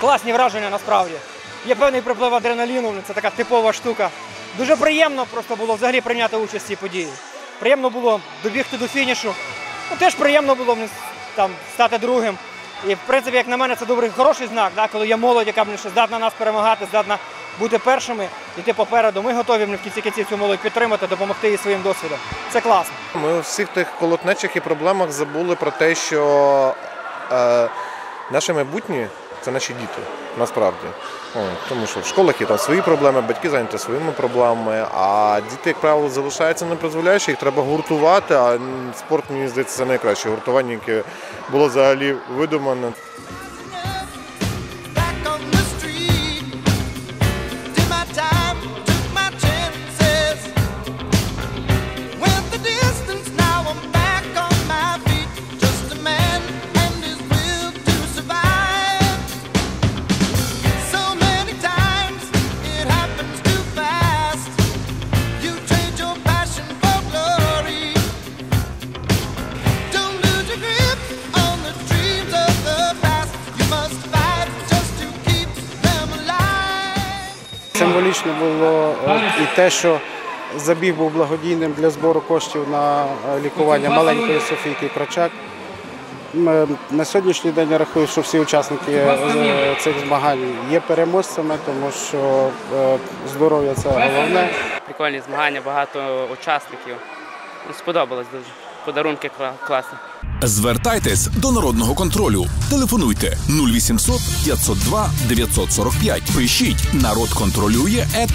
класні враження насправді. Є певний приплив адреналіну, це така типова штука. Дуже приємно просто було взагалі прийняти участь в цій події. Приємно було добігти до фінішу. Ну, теж приємно було там, стати другим. І в принципі, як на мене, це добрий хороший знак, да, коли є молодь, яка ще здатна нас перемагати, здатна бути першими, йти попереду. Ми готові в кінці кінців цю молодь підтримати, допомогти їй своїм досвідом. Це класно. Ми у всіх тих колотнечах і проблемах забули про те, що е, наше майбутнє це наші діти, насправді. Тому що в школах є там свої проблеми, батьки зайняті своїми проблемами, а діти, як правило, залишаються непризволяючі, їх треба гуртувати, а спорт, мені здається, це найкраще гуртування, яке було взагалі видумане. Символічно було е, і те, що забіг був благодійним для збору коштів на е, лікування маленької Софійки Крачак. Е, На сьогоднішній день я рахую, що всі учасники цих змагань є переможцями, тому що здоров'я це головне. Прикольні змагання, багато учасників. Сподобалось дуже. Подарунки кла- класні. Звертайтесь до народного контролю. Телефонуйте 0800 502 945. Пишіть народ контролює at.